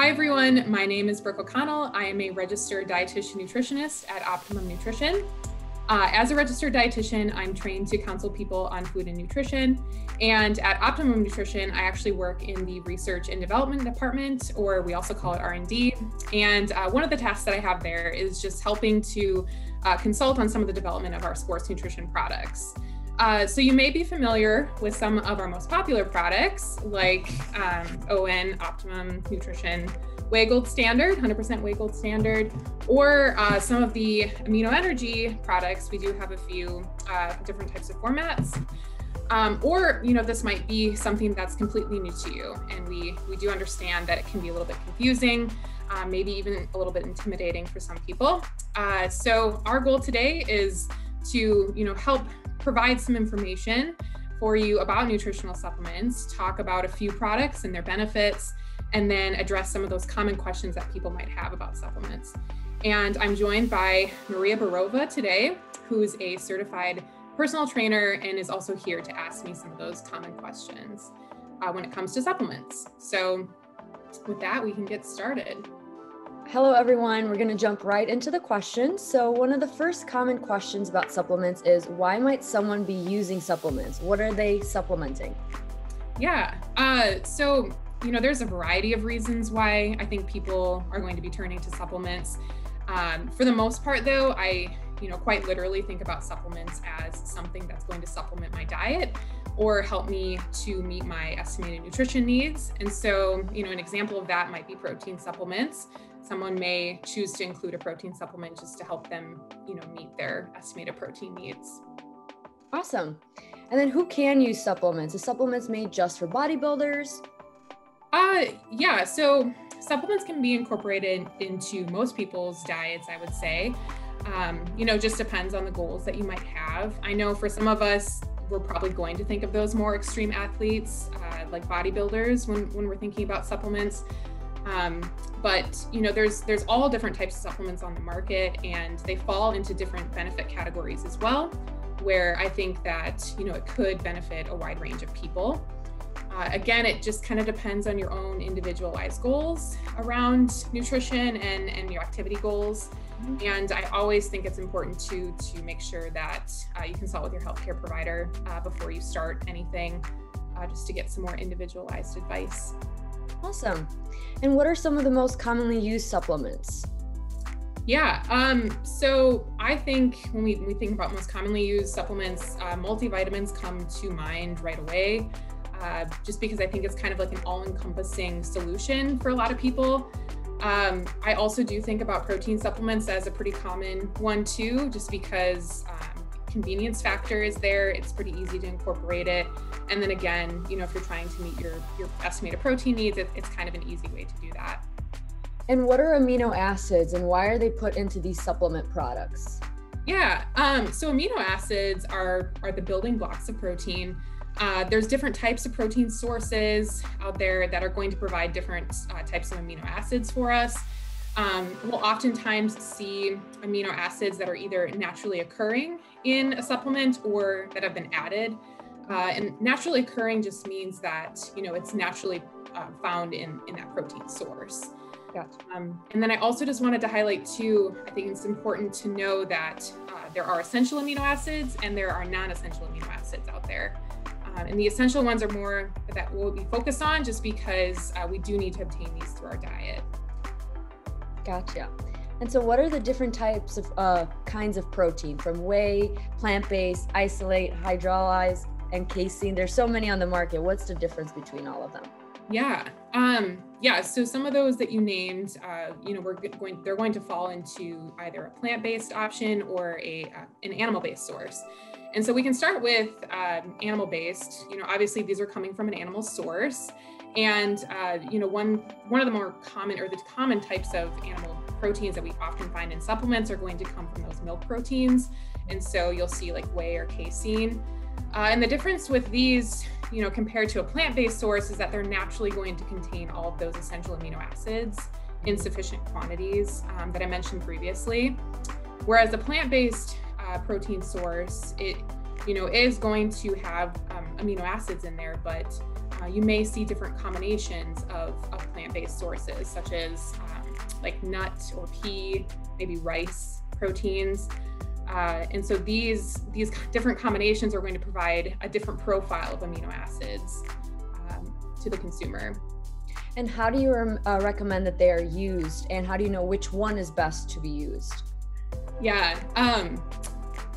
Hi, everyone. My name is Brooke O'Connell. I am a registered dietitian nutritionist at Optimum Nutrition. Uh, as a registered dietitian, I'm trained to counsel people on food and nutrition. And at Optimum Nutrition, I actually work in the research and development department, or we also call it R&D. And uh, one of the tasks that I have there is just helping to uh, consult on some of the development of our sports nutrition products. Uh, so you may be familiar with some of our most popular products like um, ON, Optimum Nutrition, Whey Gold Standard, 100% Whey Gold Standard, or uh, some of the amino energy products. We do have a few uh, different types of formats. Um, or you know this might be something that's completely new to you and we we do understand that it can be a little bit confusing uh, maybe even a little bit intimidating for some people uh, so our goal today is to you know help provide some information for you about nutritional supplements, talk about a few products and their benefits, and then address some of those common questions that people might have about supplements. And I'm joined by Maria Birova today, who's a certified personal trainer and is also here to ask me some of those common questions uh, when it comes to supplements. So, with that, we can get started. Hello, everyone. We're going to jump right into the questions. So, one of the first common questions about supplements is why might someone be using supplements? What are they supplementing? Yeah. Uh, so, you know, there's a variety of reasons why I think people are going to be turning to supplements. Um, for the most part, though, I, you know, quite literally think about supplements as something that's going to supplement my diet or help me to meet my estimated nutrition needs. And so, you know, an example of that might be protein supplements someone may choose to include a protein supplement just to help them, you know, meet their estimated protein needs. Awesome. And then who can use supplements? Is supplements made just for bodybuilders? Uh yeah, so supplements can be incorporated into most people's diets, I would say. Um, you know, just depends on the goals that you might have. I know for some of us, we're probably going to think of those more extreme athletes, uh, like bodybuilders, when, when we're thinking about supplements. Um, but you know, there's there's all different types of supplements on the market, and they fall into different benefit categories as well. Where I think that you know it could benefit a wide range of people. Uh, again, it just kind of depends on your own individualized goals around nutrition and, and your activity goals. Mm-hmm. And I always think it's important to to make sure that uh, you consult with your healthcare provider uh, before you start anything, uh, just to get some more individualized advice. Awesome. And what are some of the most commonly used supplements? Yeah, um, so I think when we, we think about most commonly used supplements, uh, multivitamins come to mind right away, uh, just because I think it's kind of like an all encompassing solution for a lot of people. Um, I also do think about protein supplements as a pretty common one too, just because um, convenience factor is there. It's pretty easy to incorporate it. And then again, you know, if you're trying to meet your, your estimated protein needs, it, it's kind of an easy way to do that. And what are amino acids and why are they put into these supplement products? Yeah, um, so amino acids are, are the building blocks of protein. Uh, there's different types of protein sources out there that are going to provide different uh, types of amino acids for us. Um, we'll oftentimes see amino acids that are either naturally occurring in a supplement or that have been added. Uh, and naturally occurring just means that, you know, it's naturally uh, found in, in that protein source. Gotcha. Um, and then I also just wanted to highlight too, I think it's important to know that uh, there are essential amino acids and there are non-essential amino acids out there. Um, and the essential ones are more that we'll be focused on just because uh, we do need to obtain these through our diet. Gotcha. And so, what are the different types of uh, kinds of protein from whey, plant based, isolate, hydrolyzed, and casein? There's so many on the market. What's the difference between all of them? Yeah, um, yeah. So some of those that you named, uh, you know, we're going, they're going to fall into either a plant-based option or a uh, an animal-based source. And so we can start with um, animal-based. You know, obviously these are coming from an animal source, and uh, you know, one one of the more common or the common types of animal proteins that we often find in supplements are going to come from those milk proteins, and so you'll see like whey or casein. Uh, and the difference with these, you know, compared to a plant-based source, is that they're naturally going to contain all of those essential amino acids in sufficient quantities um, that I mentioned previously. Whereas a plant-based uh, protein source, it, you know, is going to have um, amino acids in there, but uh, you may see different combinations of, of plant-based sources, such as um, like nut or pea, maybe rice proteins. Uh, and so these these different combinations are going to provide a different profile of amino acids um, to the consumer. And how do you uh, recommend that they are used? And how do you know which one is best to be used? Yeah, um,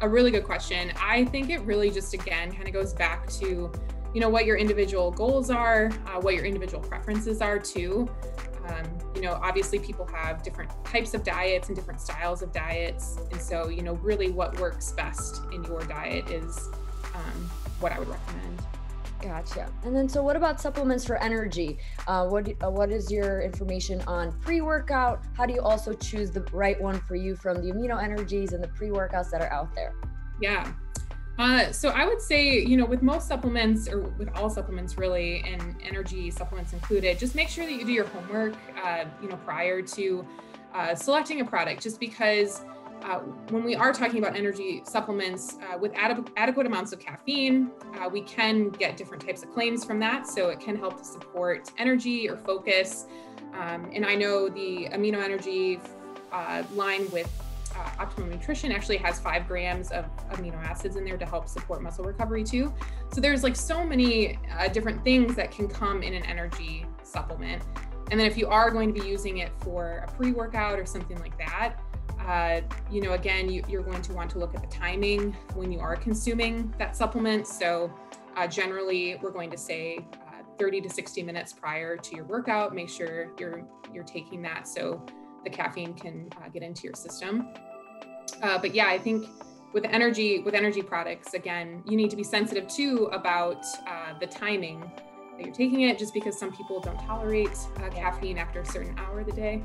a really good question. I think it really just again kind of goes back to, you know, what your individual goals are, uh, what your individual preferences are too. Um, you know, obviously people have different types of diets and different styles of diets, and so you know, really what works best in your diet is um, what I would recommend. Gotcha. And then, so what about supplements for energy? Uh, what uh, what is your information on pre-workout? How do you also choose the right one for you from the amino energies and the pre-workouts that are out there? Yeah. Uh, so I would say, you know, with most supplements or with all supplements really, and energy supplements included, just make sure that you do your homework, uh, you know, prior to uh, selecting a product, just because uh, when we are talking about energy supplements uh, with ad- adequate amounts of caffeine, uh, we can get different types of claims from that. So it can help to support energy or focus. Um, and I know the amino energy line with uh, Optimum Nutrition actually has five grams of amino acids in there to help support muscle recovery too. So there's like so many uh, different things that can come in an energy supplement. And then if you are going to be using it for a pre workout or something like that, uh, you know, again, you, are going to want to look at the timing when you are consuming that supplement. So, uh, generally, we're going to say uh, 30 to 60 minutes prior to your workout. Make sure you're you're taking that so the caffeine can uh, get into your system. Uh, but yeah, I think with energy with energy products, again, you need to be sensitive too about uh, the timing that you're taking it. Just because some people don't tolerate caffeine after a certain hour of the day.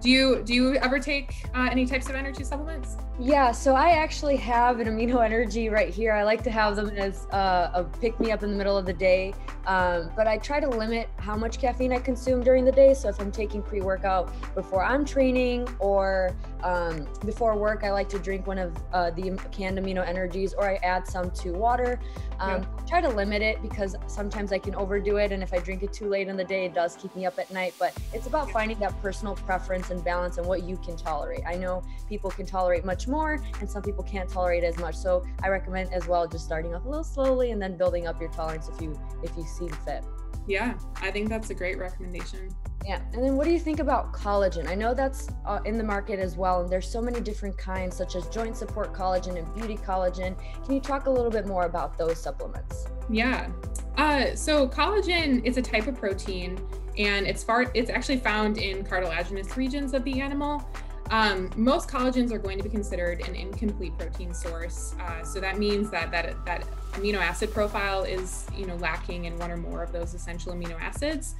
Do you do you ever take uh, any types of energy supplements? Yeah, so I actually have an amino energy right here. I like to have them as uh, a pick me up in the middle of the day, um, but I try to limit how much caffeine I consume during the day. So if I'm taking pre workout before I'm training or um, before work, I like to drink one of uh, the canned amino energies or I add some to water. Um. Try to limit it because sometimes I can overdo it, and if I drink it too late in the day, it does keep me up at night. But it's about finding that personal preference and balance and what you can tolerate. I know people can tolerate much more, and some people can't tolerate as much. So I recommend as well just starting off a little slowly and then building up your tolerance if you if you see fit. Yeah, I think that's a great recommendation. Yeah. And then what do you think about collagen? I know that's uh, in the market as well. And there's so many different kinds, such as joint support collagen and beauty collagen. Can you talk a little bit more about those supplements? Yeah. Uh, so collagen is a type of protein and it's far it's actually found in cartilaginous regions of the animal. Um, most collagens are going to be considered an incomplete protein source. Uh, so that means that that that amino acid profile is you know lacking in one or more of those essential amino acids.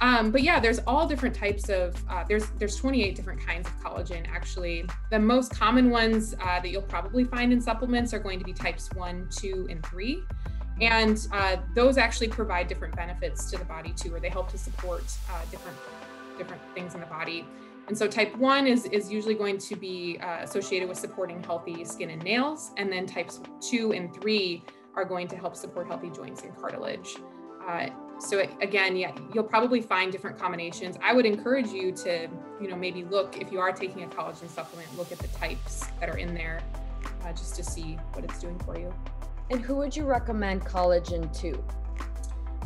Um, but yeah, there's all different types of uh, there's there's 28 different kinds of collagen actually. The most common ones uh, that you'll probably find in supplements are going to be types one, two, and three. And uh, those actually provide different benefits to the body too, or they help to support uh, different different things in the body. And so type one is, is usually going to be uh, associated with supporting healthy skin and nails. And then types two and three are going to help support healthy joints and cartilage. Uh, so it, again, yeah, you'll probably find different combinations. I would encourage you to, you know, maybe look if you are taking a collagen supplement, look at the types that are in there, uh, just to see what it's doing for you. And who would you recommend collagen to?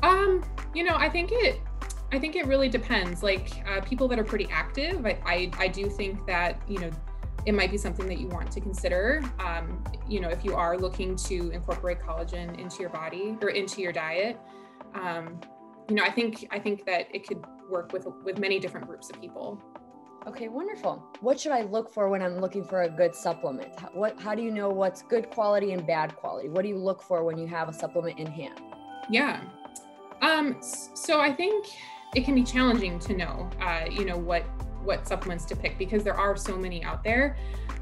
Um, you know, I think it I think it really depends. Like uh, people that are pretty active, I, I, I do think that you know it might be something that you want to consider. Um, you know, if you are looking to incorporate collagen into your body or into your diet, um, you know, I think I think that it could work with with many different groups of people. Okay, wonderful. What should I look for when I'm looking for a good supplement? What how do you know what's good quality and bad quality? What do you look for when you have a supplement in hand? Yeah. Um so I think it can be challenging to know uh, you know what what supplements to pick because there are so many out there.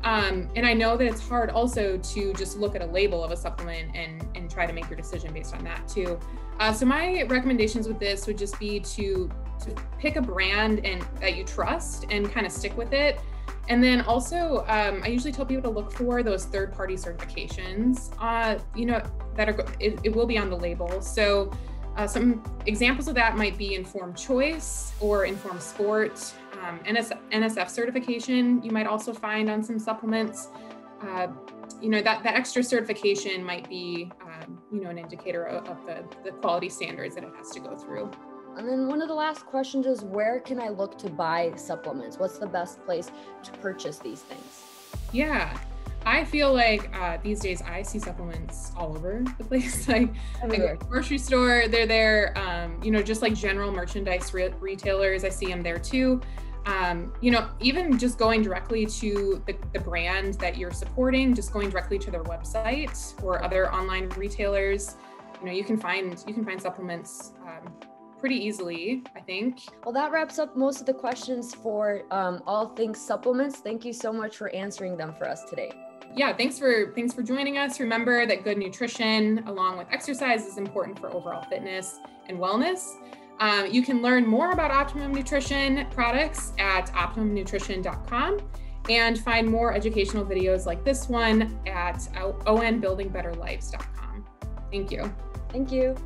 Um, and I know that it's hard also to just look at a label of a supplement and, and try to make your decision based on that too. Uh, so my recommendations with this would just be to, to pick a brand and that you trust and kind of stick with it. And then also, um, I usually tell people to look for those third-party certifications. Uh, you know that are it, it will be on the label. So Uh, some examples of that might be informed choice or informed sport. Um, NS, NSF certification you might also find on some supplements. Uh, you know that that extra certification might be um, you know an indicator of, of the, the quality standards that it has to go through. And then one of the last questions is where can I look to buy supplements? What's the best place to purchase these things? Yeah, I feel like uh, these days I see supplements all over the place. like, grocery store, they're there. Um, you know, just like general merchandise re- retailers, I see them there too. Um, you know, even just going directly to the, the brand that you're supporting, just going directly to their website or other online retailers, you know, you can find you can find supplements um, pretty easily, I think. Well, that wraps up most of the questions for um, all things supplements. Thank you so much for answering them for us today. Yeah, thanks for thanks for joining us. Remember that good nutrition along with exercise is important for overall fitness and wellness. Um, you can learn more about Optimum Nutrition products at optimumnutrition.com and find more educational videos like this one at onbuildingbetterlives.com. Thank you. Thank you.